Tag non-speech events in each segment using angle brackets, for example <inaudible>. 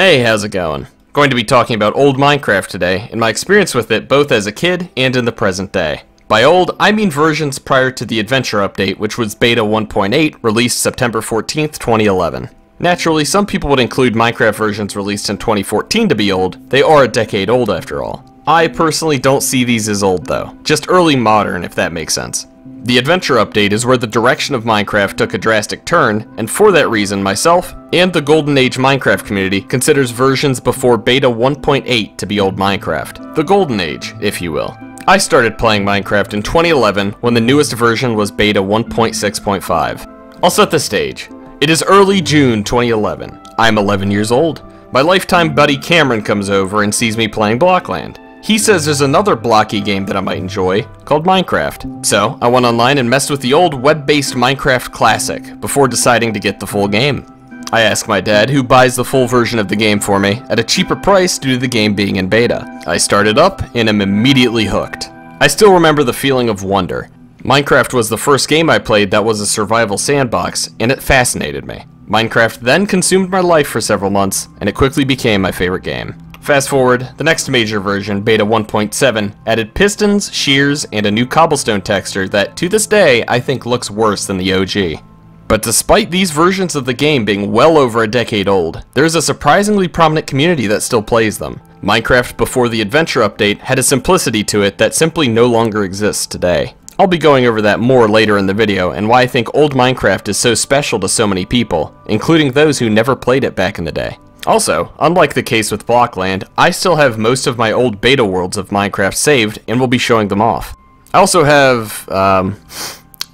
Hey, how's it going? Going to be talking about old Minecraft today, and my experience with it both as a kid and in the present day. By old, I mean versions prior to the Adventure Update, which was Beta 1.8, released September 14th, 2011. Naturally, some people would include Minecraft versions released in 2014 to be old, they are a decade old after all. I personally don't see these as old though, just early modern if that makes sense. The Adventure Update is where the direction of Minecraft took a drastic turn, and for that reason, myself and the Golden Age Minecraft community considers versions before Beta 1.8 to be old Minecraft. The Golden Age, if you will. I started playing Minecraft in 2011 when the newest version was Beta 1.6.5. I'll set the stage. It is early June 2011. I'm 11 years old. My lifetime buddy Cameron comes over and sees me playing Blockland. He says there's another blocky game that I might enjoy, called Minecraft. So, I went online and messed with the old web-based Minecraft Classic, before deciding to get the full game. I ask my dad, who buys the full version of the game for me, at a cheaper price due to the game being in beta. I started up, and am immediately hooked. I still remember the feeling of wonder. Minecraft was the first game I played that was a survival sandbox, and it fascinated me. Minecraft then consumed my life for several months, and it quickly became my favorite game. Fast forward, the next major version, Beta 1.7, added pistons, shears, and a new cobblestone texture that, to this day, I think looks worse than the OG. But despite these versions of the game being well over a decade old, there is a surprisingly prominent community that still plays them. Minecraft before the Adventure Update had a simplicity to it that simply no longer exists today. I'll be going over that more later in the video and why I think old Minecraft is so special to so many people, including those who never played it back in the day. Also, unlike the case with Blockland, I still have most of my old beta worlds of Minecraft saved and will be showing them off. I also have, um,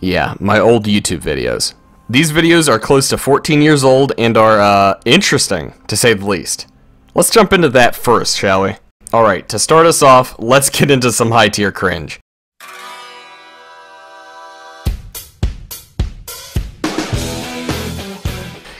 yeah, my old YouTube videos. These videos are close to 14 years old and are, uh, interesting, to say the least. Let's jump into that first, shall we? Alright, to start us off, let's get into some high tier cringe.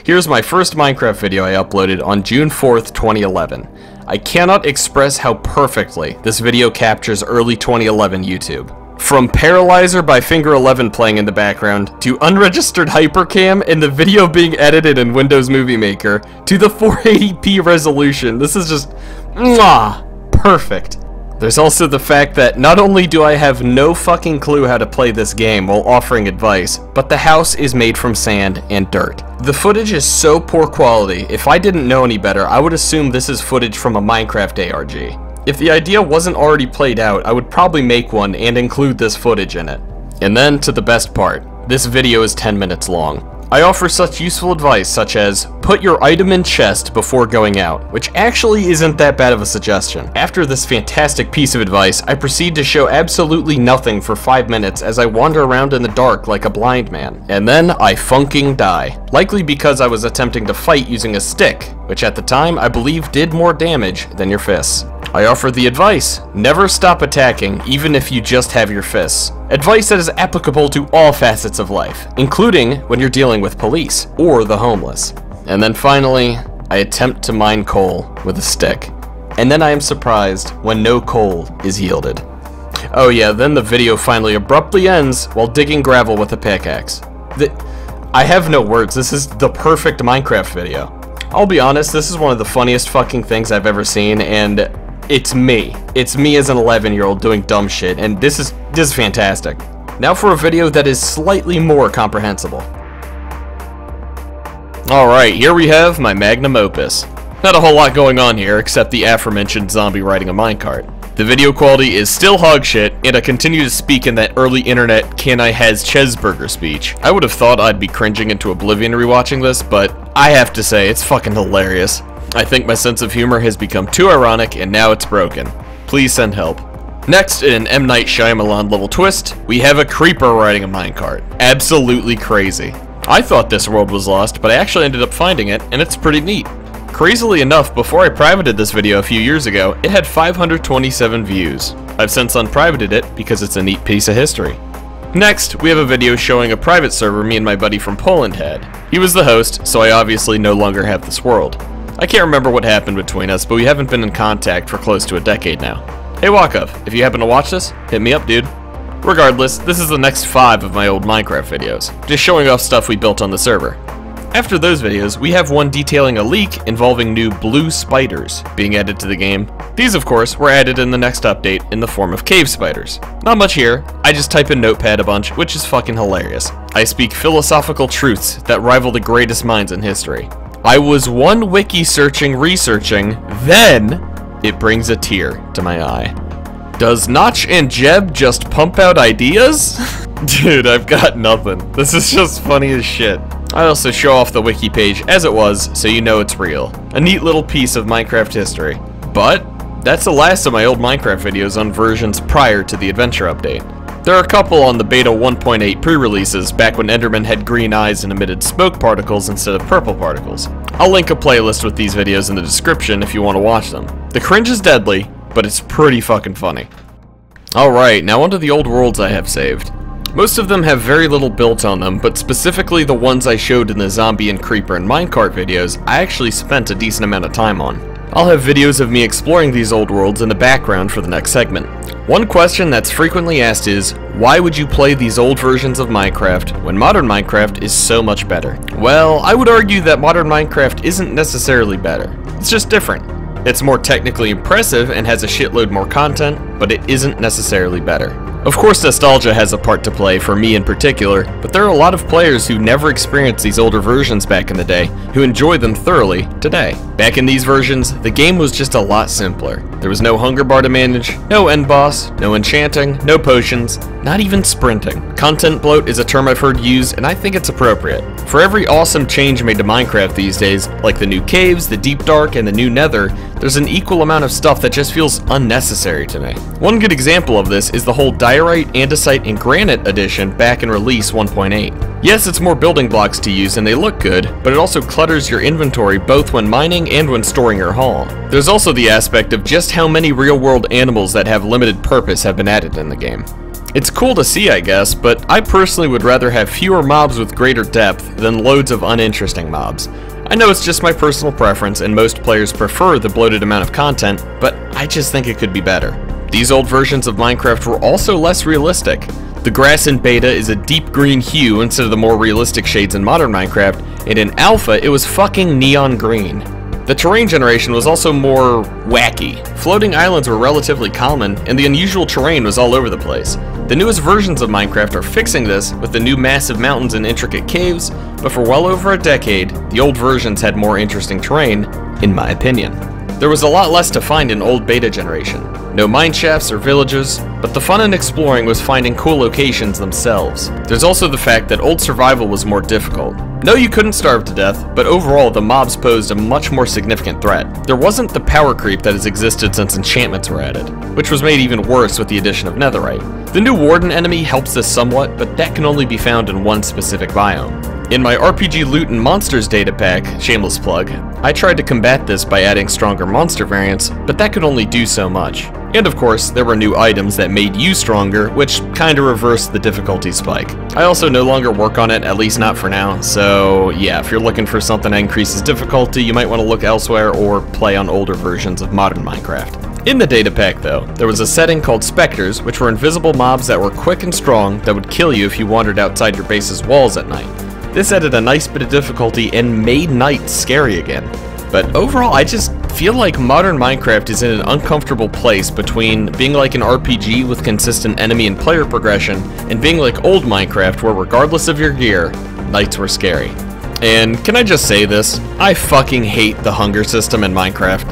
Here's my first Minecraft video I uploaded on June 4th, 2011. I cannot express how perfectly this video captures early 2011 YouTube. From Paralyzer by Finger 11 playing in the background, to unregistered hypercam and the video being edited in Windows Movie Maker, to the 480p resolution, this is just, mwah, perfect. There's also the fact that not only do I have no fucking clue how to play this game while offering advice, but the house is made from sand and dirt. The footage is so poor quality, if I didn't know any better, I would assume this is footage from a Minecraft ARG. If the idea wasn't already played out, I would probably make one and include this footage in it. And then to the best part. This video is 10 minutes long. I offer such useful advice such as, put your item in chest before going out, which actually isn't that bad of a suggestion. After this fantastic piece of advice, I proceed to show absolutely nothing for 5 minutes as I wander around in the dark like a blind man. And then I funking die. Likely because I was attempting to fight using a stick, which at the time I believe did more damage than your fists. I offer the advice, never stop attacking even if you just have your fists. Advice that is applicable to all facets of life, including when you're dealing with police or the homeless. And then finally, I attempt to mine coal with a stick. And then I am surprised when no coal is yielded. Oh yeah, then the video finally abruptly ends while digging gravel with a pickaxe. The I have no words, this is the perfect Minecraft video. I'll be honest, this is one of the funniest fucking things I've ever seen, and it's me. It's me as an 11 year old doing dumb shit, and this is, this is fantastic. Now for a video that is slightly more comprehensible. Alright, here we have my magnum opus. Not a whole lot going on here, except the aforementioned zombie riding a minecart. The video quality is still hog shit, and I continue to speak in that early internet can I has Cheezburger speech. I would have thought I'd be cringing into oblivion rewatching this, but I have to say, it's fucking hilarious. I think my sense of humor has become too ironic, and now it's broken. Please send help. Next, in an M. Night Shyamalan level twist, we have a creeper riding a minecart. Absolutely crazy. I thought this world was lost, but I actually ended up finding it, and it's pretty neat. Crazily enough, before I privated this video a few years ago, it had 527 views. I've since unprivated it because it's a neat piece of history. Next, we have a video showing a private server me and my buddy from Poland had. He was the host, so I obviously no longer have this world. I can't remember what happened between us, but we haven't been in contact for close to a decade now. Hey Wakov, if you happen to watch this, hit me up dude. Regardless, this is the next five of my old Minecraft videos, just showing off stuff we built on the server. After those videos, we have one detailing a leak involving new blue spiders being added to the game. These, of course, were added in the next update in the form of cave spiders. Not much here, I just type in Notepad a bunch, which is fucking hilarious. I speak philosophical truths that rival the greatest minds in history. I was one wiki searching researching, then it brings a tear to my eye. Does Notch and Jeb just pump out ideas? <laughs> Dude, I've got nothing. This is just funny as shit. I also show off the wiki page as it was, so you know it's real. A neat little piece of Minecraft history. But, that's the last of my old Minecraft videos on versions prior to the adventure update. There are a couple on the beta 1.8 pre-releases back when Enderman had green eyes and emitted smoke particles instead of purple particles. I'll link a playlist with these videos in the description if you want to watch them. The cringe is deadly, but it's pretty fucking funny. Alright, now onto the old worlds I have saved. Most of them have very little built on them, but specifically the ones I showed in the zombie and creeper and minecart videos, I actually spent a decent amount of time on. I'll have videos of me exploring these old worlds in the background for the next segment. One question that's frequently asked is, why would you play these old versions of Minecraft when modern Minecraft is so much better? Well, I would argue that modern Minecraft isn't necessarily better. It's just different. It's more technically impressive and has a shitload more content, but it isn't necessarily better. Of course nostalgia has a part to play, for me in particular, but there are a lot of players who never experienced these older versions back in the day, who enjoy them thoroughly today. Back in these versions, the game was just a lot simpler. There was no hunger bar to manage, no end boss, no enchanting, no potions, not even sprinting. Content bloat is a term I've heard used, and I think it's appropriate. For every awesome change made to Minecraft these days, like the new caves, the deep dark, and the new nether, there's an equal amount of stuff that just feels unnecessary to me. One good example of this is the whole diorite, andesite, and granite edition back in release 1.8. Yes, it's more building blocks to use and they look good, but it also clutters your inventory both when mining and when storing your haul. There's also the aspect of just how many real-world animals that have limited purpose have been added in the game. It's cool to see, I guess, but I personally would rather have fewer mobs with greater depth than loads of uninteresting mobs. I know it's just my personal preference and most players prefer the bloated amount of content, but I just think it could be better. These old versions of Minecraft were also less realistic. The grass in beta is a deep green hue instead of the more realistic shades in modern Minecraft, and in alpha it was fucking neon green. The terrain generation was also more wacky. Floating islands were relatively common, and the unusual terrain was all over the place. The newest versions of Minecraft are fixing this with the new massive mountains and intricate caves, but for well over a decade, the old versions had more interesting terrain, in my opinion. There was a lot less to find in old beta generation. No mine shafts or villages, but the fun in exploring was finding cool locations themselves. There's also the fact that old survival was more difficult. No, you couldn't starve to death, but overall the mobs posed a much more significant threat. There wasn't the power creep that has existed since enchantments were added, which was made even worse with the addition of netherite. The new warden enemy helps this somewhat, but that can only be found in one specific biome. In my RPG Loot and Monsters data pack, shameless plug, I tried to combat this by adding stronger monster variants, but that could only do so much. And of course, there were new items that made you stronger, which kinda reversed the difficulty spike. I also no longer work on it, at least not for now, so yeah, if you're looking for something that increases difficulty, you might want to look elsewhere or play on older versions of modern Minecraft. In the data pack though, there was a setting called Spectres, which were invisible mobs that were quick and strong that would kill you if you wandered outside your base's walls at night. This added a nice bit of difficulty and made night scary again. But overall, I just feel like modern Minecraft is in an uncomfortable place between being like an RPG with consistent enemy and player progression, and being like old Minecraft where regardless of your gear, nights were scary. And can I just say this? I fucking hate the hunger system in Minecraft.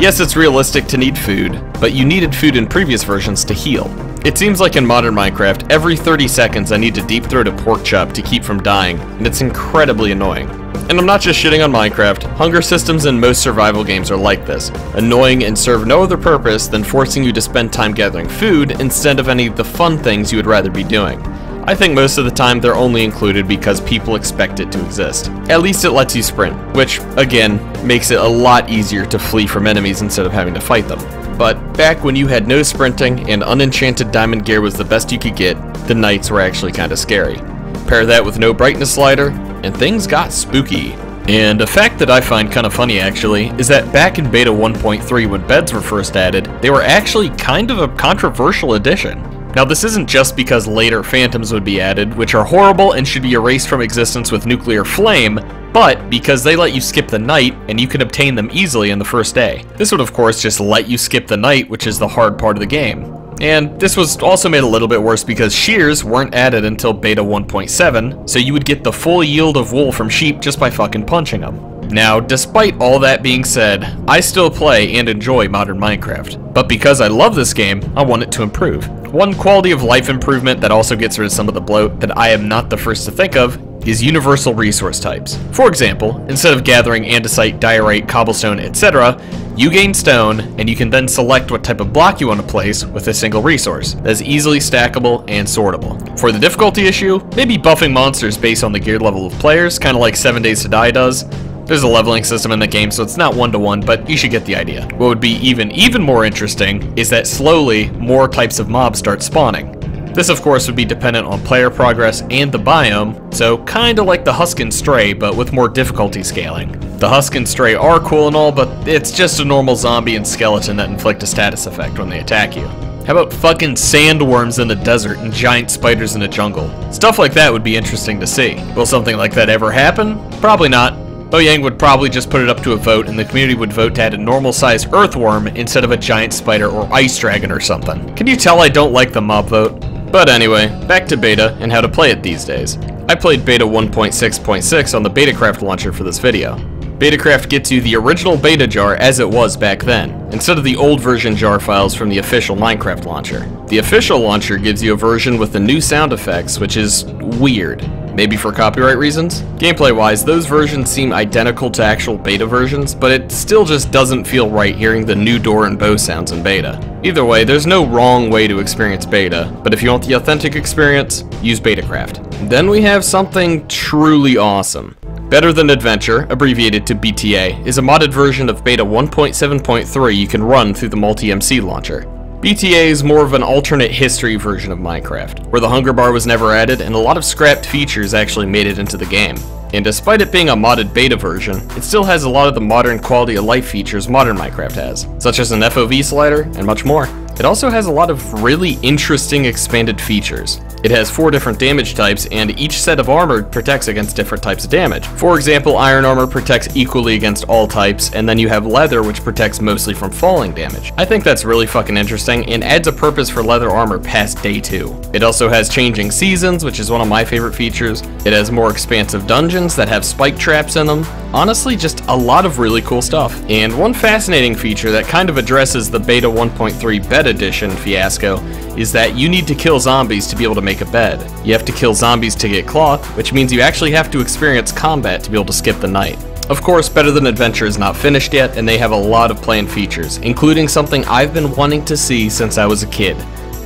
Yes, it's realistic to need food, but you needed food in previous versions to heal. It seems like in modern Minecraft, every 30 seconds I need to deep throat a pork chop to keep from dying, and it's incredibly annoying. And I'm not just shitting on Minecraft, hunger systems in most survival games are like this, annoying and serve no other purpose than forcing you to spend time gathering food instead of any of the fun things you would rather be doing. I think most of the time they're only included because people expect it to exist. At least it lets you sprint, which, again, makes it a lot easier to flee from enemies instead of having to fight them. But back when you had no sprinting and unenchanted diamond gear was the best you could get, the nights were actually kinda scary. Pair that with no brightness slider, and things got spooky. And a fact that I find kinda funny actually, is that back in beta 1.3 when beds were first added, they were actually kind of a controversial addition. Now this isn't just because later phantoms would be added, which are horrible and should be erased from existence with nuclear flame, but because they let you skip the night and you can obtain them easily in the first day. This would of course just let you skip the night, which is the hard part of the game. And this was also made a little bit worse because shears weren't added until beta 1.7, so you would get the full yield of wool from sheep just by fucking punching them. Now, despite all that being said, I still play and enjoy modern Minecraft. But because I love this game, I want it to improve. One quality of life improvement that also gets rid of some of the bloat that I am not the first to think of is universal resource types. For example, instead of gathering andesite, diorite, cobblestone, etc., you gain stone, and you can then select what type of block you want to place with a single resource that is easily stackable and sortable. For the difficulty issue, maybe buffing monsters based on the gear level of players, kind of like 7 Days to Die does, there's a leveling system in the game, so it's not one-to-one, -one, but you should get the idea. What would be even, even more interesting is that slowly, more types of mobs start spawning. This of course would be dependent on player progress and the biome, so kinda like the Husk and Stray, but with more difficulty scaling. The Husk and Stray are cool and all, but it's just a normal zombie and skeleton that inflict a status effect when they attack you. How about fucking sandworms in the desert and giant spiders in the jungle? Stuff like that would be interesting to see. Will something like that ever happen? Probably not, Mojang would probably just put it up to a vote, and the community would vote to add a normal-sized earthworm instead of a giant spider or ice dragon or something. Can you tell I don't like the mob vote? But anyway, back to beta and how to play it these days. I played beta 1.6.6 on the Betacraft launcher for this video. Betacraft gets you the original beta jar as it was back then, instead of the old version jar files from the official Minecraft launcher. The official launcher gives you a version with the new sound effects, which is weird maybe for copyright reasons. Gameplay-wise, those versions seem identical to actual beta versions, but it still just doesn't feel right hearing the new door and bow sounds in beta. Either way, there's no wrong way to experience beta, but if you want the authentic experience, use Betacraft. Then we have something truly awesome. Better Than Adventure, abbreviated to BTA, is a modded version of Beta 1.7.3 you can run through the Multi-MC launcher. BTA is more of an alternate history version of Minecraft, where the hunger bar was never added and a lot of scrapped features actually made it into the game. And despite it being a modded beta version, it still has a lot of the modern quality of life features modern Minecraft has, such as an FOV slider and much more. It also has a lot of really interesting expanded features. It has four different damage types, and each set of armor protects against different types of damage. For example, iron armor protects equally against all types, and then you have leather, which protects mostly from falling damage. I think that's really fucking interesting, and adds a purpose for leather armor past day 2. It also has changing seasons, which is one of my favorite features. It has more expansive dungeons that have spike traps in them. Honestly, just a lot of really cool stuff. And one fascinating feature that kind of addresses the Beta 1.3 Beta Edition fiasco is that you need to kill zombies to be able to make a bed. You have to kill zombies to get cloth, which means you actually have to experience combat to be able to skip the night. Of course, Better Than Adventure is not finished yet, and they have a lot of planned features, including something I've been wanting to see since I was a kid.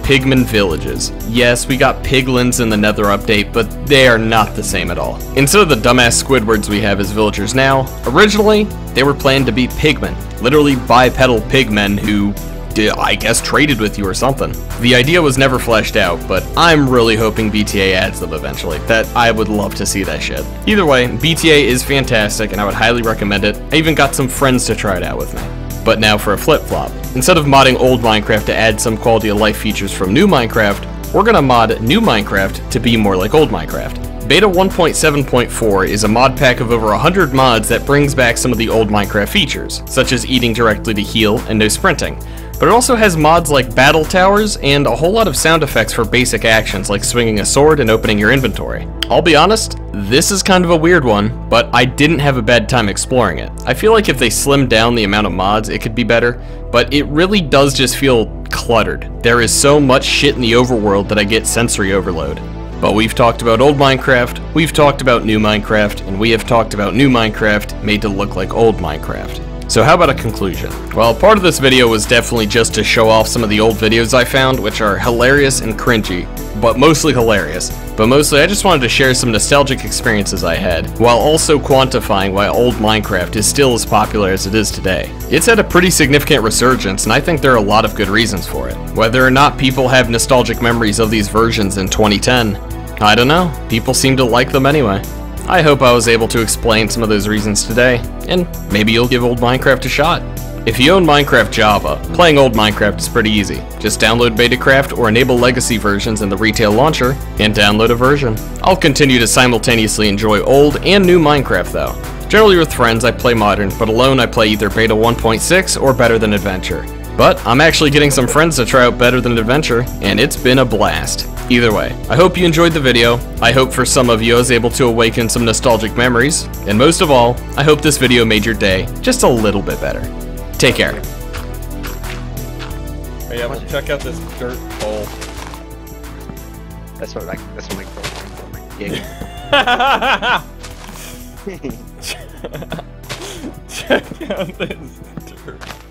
Pigman villages. Yes, we got piglins in the nether update, but they are not the same at all. Instead of the dumbass Squidwards we have as villagers now, originally, they were planned to be pigmen, literally bipedal pigmen who I guess, traded with you or something. The idea was never fleshed out, but I'm really hoping BTA adds them eventually. That I would love to see that shit. Either way, BTA is fantastic and I would highly recommend it. I even got some friends to try it out with me. But now for a flip-flop. Instead of modding old Minecraft to add some quality of life features from new Minecraft, we're gonna mod new Minecraft to be more like old Minecraft. Beta 1.7.4 is a mod pack of over 100 mods that brings back some of the old Minecraft features, such as eating directly to heal and no sprinting but it also has mods like battle towers and a whole lot of sound effects for basic actions like swinging a sword and opening your inventory. I'll be honest, this is kind of a weird one, but I didn't have a bad time exploring it. I feel like if they slimmed down the amount of mods, it could be better, but it really does just feel cluttered. There is so much shit in the overworld that I get sensory overload. But we've talked about old Minecraft, we've talked about new Minecraft, and we have talked about new Minecraft made to look like old Minecraft. So how about a conclusion? Well, part of this video was definitely just to show off some of the old videos I found, which are hilarious and cringy, but mostly hilarious. But mostly I just wanted to share some nostalgic experiences I had, while also quantifying why old Minecraft is still as popular as it is today. It's had a pretty significant resurgence, and I think there are a lot of good reasons for it. Whether or not people have nostalgic memories of these versions in 2010, I don't know. People seem to like them anyway. I hope I was able to explain some of those reasons today, and maybe you'll give old Minecraft a shot. If you own Minecraft Java, playing old Minecraft is pretty easy. Just download Betacraft or enable legacy versions in the retail launcher and download a version. I'll continue to simultaneously enjoy old and new Minecraft though. Generally with friends I play modern, but alone I play either Beta 1.6 or Better Than Adventure. But I'm actually getting some friends to try out Better Than Adventure, and it's been a blast. Either way, I hope you enjoyed the video, I hope for some of you I was able to awaken some nostalgic memories, and most of all, I hope this video made your day just a little bit better. Take care. Hey, yeah, well, check out this dirt hole. That's what I. That's what my <laughs> girlfriend called my gig. check out this dirt.